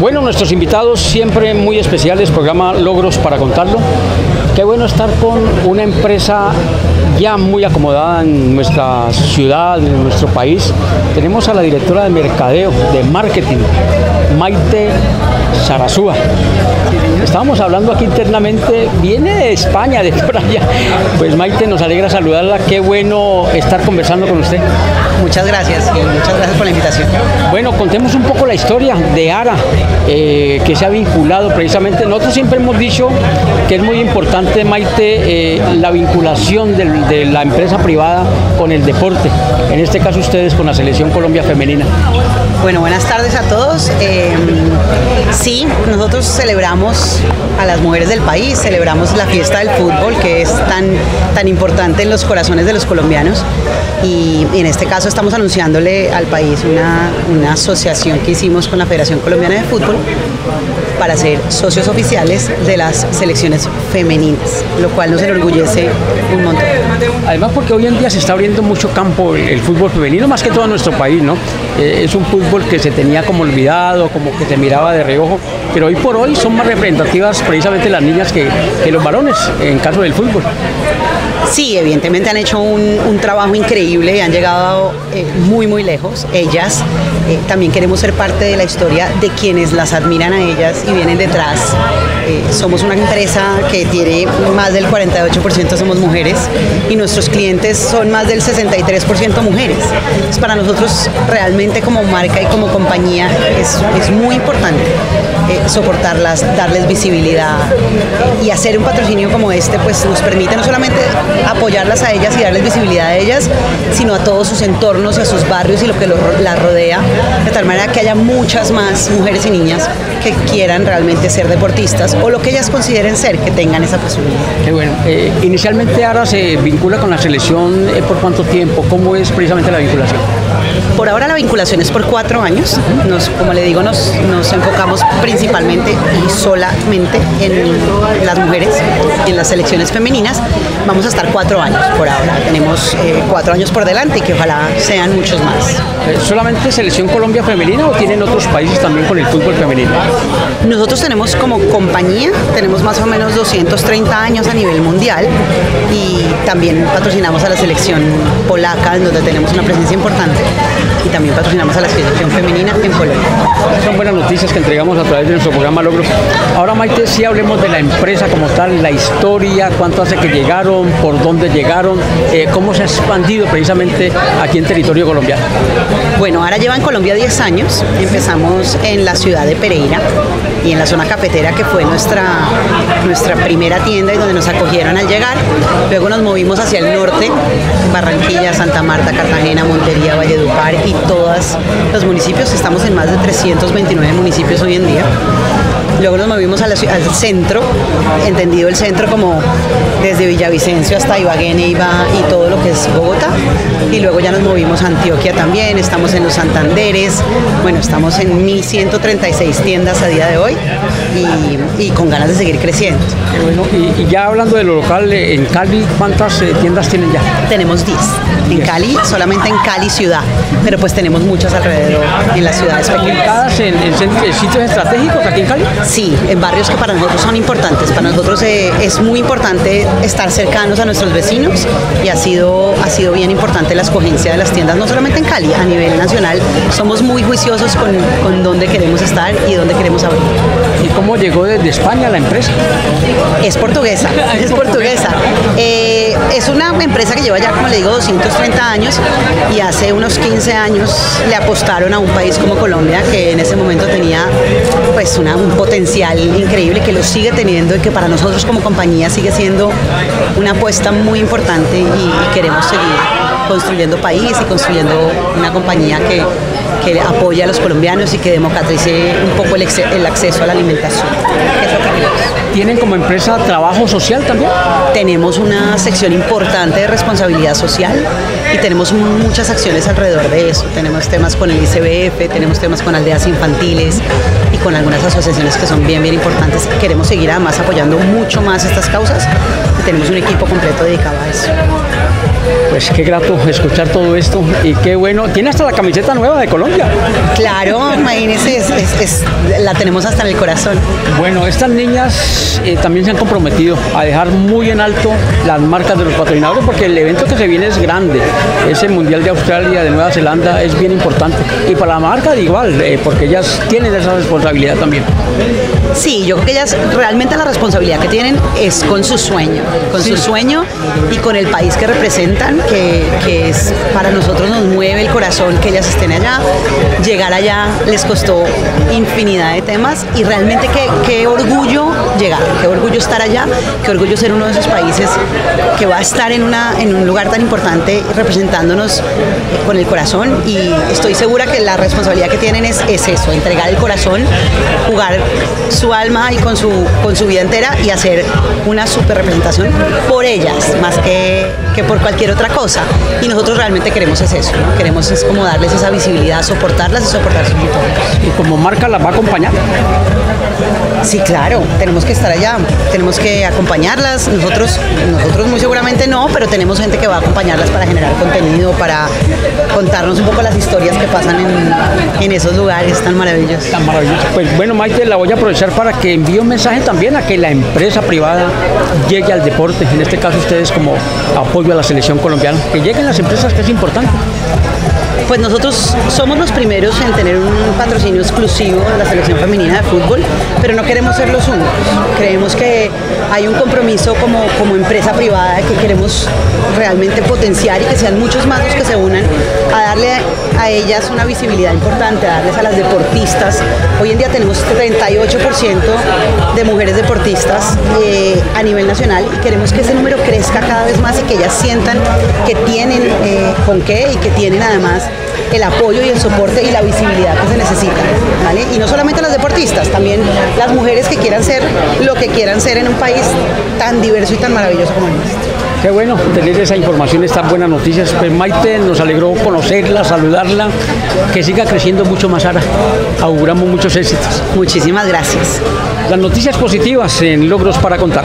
Bueno, nuestros invitados siempre muy especiales, programa Logros para contarlo. Qué bueno estar con una empresa ya muy acomodada en nuestra ciudad, en nuestro país. Tenemos a la directora de mercadeo, de marketing, Maite Sarasúa. Estábamos hablando aquí internamente, viene de España, de por allá. Pues Maite, nos alegra saludarla, qué bueno estar conversando con usted. Muchas gracias y muchas gracias por la invitación. Bueno, contemos un poco la historia de ARA, eh, que se ha vinculado precisamente. Nosotros siempre hemos dicho que es muy importante, Maite, eh, la vinculación de la empresa privada con el deporte. En este caso ustedes con la Selección Colombia Femenina. Bueno, buenas tardes a todos. Eh, sí, nosotros celebramos a las mujeres del país, celebramos la fiesta del fútbol que es tan, tan importante en los corazones de los colombianos y, y en este caso estamos anunciándole al país una, una asociación que hicimos con la Federación Colombiana de Fútbol para ser socios oficiales de las selecciones femeninas, lo cual nos enorgullece un montón. Además porque hoy en día se está abriendo mucho campo el, fútbol femenino, más que todo en nuestro país, ¿no? Eh, es un fútbol que se tenía como olvidado, como que se miraba de reojo, pero hoy por hoy son más representativas precisamente las niñas que, que los varones en caso del fútbol. Sí, evidentemente han hecho un, trabajo increíble y han llegado eh, muy, muy lejos. Ellas eh, también queremos ser parte de la historia de quienes las admiran a ellas y vienen detrás. Eh, somos una empresa que tiene más del 48% somos mujeres y nuestros clientes son más del 63% mujeres. Entonces, para nosotros realmente como marca y como compañía es muy importante eh, soportarlas, darles visibilidad y hacer un patrocinio como este pues nos permite no solamente apoyarlas a ellas y darles visibilidad a ellas, sino a todos sus entornos y a sus barrios y lo que los, las rodea, de tal manera que haya muchas más mujeres y niñas que quieran realmente ser deportistas o lo que ellas consideren ser, que tengan esa posibilidad. Qué bueno. Eh, inicialmente ahora se vincula con la selección eh, por cuánto tiempo, ¿cómo es precisamente la vinculación? Por ahora la vinculación es por cuatro años. Nos, como le digo, nos, nos enfocamos principalmente y solamente en las mujeres, en las selecciones femeninas. Vamos a estar cuatro años por ahora. Tenemos eh, cuatro años por delante y que ojalá sean muchos más. Eh, ¿Solamente selección Colombia femenina o tienen otros países también con el fútbol femenino? Nosotros tenemos como compañía, tenemos más o menos 230 años a nivel mundial y también patrocinamos a la selección polaca, en donde tenemos una presencia importante, y también patrocinamos a la selección femenina en Colombia. Son buenas noticias que entregamos a través de nuestro programa Logros. Ahora, Maite, sí hablemos de la empresa como tal, la historia, cuánto hace que llegaron, por dónde llegaron, eh, cómo se ha expandido precisamente aquí en territorio colombiano. Bueno, ahora lleva en Colombia 10 años. Empezamos en la ciudad de Pereira y en la zona cafetera, que fue nuestra, nuestra primera tienda y donde nos acogieron al llegar. Luego nos movimos hacia el norte, Barranquilla, Santa Marta, Cartagena, Montería, todos los municipios. Estamos en más de 329 municipios hoy en día. Luego nos movimos a la ciudad- al centro, entendido el centro como desde Villavicencio hasta Ibagué, Neiva y todo lo que es Bogotá. Y luego ya nos movimos a Antioquia también, estamos en los Santanderes, bueno, estamos en 1136 tiendas a día de hoy y, y con ganas de seguir creciendo. Bueno. Y, y ya hablando de lo local, eh, en Cali, ¿cuántas eh, tiendas tienen ya? Tenemos 10 en Cali, solamente en Cali ciudad, pero pues tenemos muchas alrededor en las ciudades pequeñas. ¿Ubicadas en, en en sitios estratégicos aquí en Cali? Sí, en barrios que para nosotros son importantes. Para nosotros eh, es muy importante estar cercanos a nuestros vecinos y ha sido, ha sido bien importante la escogencia de las tiendas, no solamente en Cali, a nivel nacional. Somos muy juiciosos con, con dónde queremos estar y dónde queremos abrir. ¿Y cómo llegó desde España la empresa? Es portuguesa, es portuguesa. Eh, es una empresa que lleva ya, como le digo, 230 años y hace unos 15 años le apostaron a un país como Colombia que en ese momento tenía pues un potencial increíble que lo sigue teniendo y que para nosotros como compañía sigue siendo una apuesta muy importante y, queremos seguir construyendo país y construyendo una compañía que, que apoye a los colombianos y que democratice un poco el acceso a la alimentación. Es lo que queremos. ¿Tienen como empresa trabajo social también? Tenemos una sección importante de responsabilidad social y tenemos muchas acciones alrededor de eso. Tenemos temas con el ICBF, tenemos temas con aldeas infantiles y con algunas asociaciones que son bien, bien importantes. Queremos seguir además apoyando mucho más estas causas y tenemos un equipo completo dedicado a eso. Pues qué grato escuchar todo esto y qué bueno. Tiene hasta la camiseta nueva de Colombia. Claro, imagínese, la tenemos hasta en el corazón. Bueno, estas niñas eh, también se han comprometido a dejar muy en alto las marcas de los patrocinadores porque el evento que se viene es grande. Es el Mundial de Australia, de Nueva Zelanda, es bien importante. Y para la marca igual, eh, porque ellas tienen esa responsabilidad también. Sí, yo creo que ellas realmente la responsabilidad que tienen es con su sueño, con su sueño y con el país que representan, que, que, es para nosotros nos mueve el corazón que ellas estén allá. Llegar allá les costó infinidad de temas y realmente qué, qué orgullo llegar, qué orgullo estar allá, qué orgullo ser uno de esos países que va a estar en, una, en un lugar tan importante representándonos con el corazón y estoy segura que la responsabilidad que tienen es, es eso, entregar el corazón, jugar su alma y con su, con su vida entera y hacer una super representación por ellas, más que, que por cualquier otra cosa. Y nosotros realmente queremos es eso, queremos es como darles esa visibilidad, soportarlas y soportar sus victorias. ¿Y como marca las va a acompañar? Sí, claro, tenemos que estar allá, tenemos que acompañarlas. Nosotros, nosotros muy seguramente no, pero tenemos gente que va a acompañarlas para generar contenido, para contarnos un poco las historias que pasan en, en esos lugares tan maravillosos. Tan maravillosos. Pues bueno, Maite, la voy a aprovechar para que envíe un mensaje también a que la empresa privada llegue al deporte, en este caso ustedes como apoyo a la selección colombiana, que lleguen las empresas que es importante. Pues nosotros somos los primeros en tener un patrocinio exclusivo de la selección femenina de fútbol, pero no queremos ser los únicos. Creemos que hay un compromiso como, como empresa privada que queremos realmente potenciar y que sean muchos más los que se unan a darle a ellas una visibilidad importante, a darles a las deportistas. Hoy en día tenemos 38% de mujeres deportistas eh, a nivel nacional y queremos que ese número crezca cada vez más y que ellas sientan que tienen eh, con qué y que tienen además el apoyo y el soporte y la visibilidad que se necesita. ¿vale? Y no solamente las deportistas, también las mujeres que quieran ser lo que quieran ser en un país tan diverso y tan maravilloso como el nuestro. Qué bueno tener esa información, estas buenas noticias. Pues Maite, nos alegró conocerla, saludarla, que siga creciendo mucho más ahora. Auguramos muchos éxitos. Muchísimas gracias. Las noticias positivas en Logros para Contar.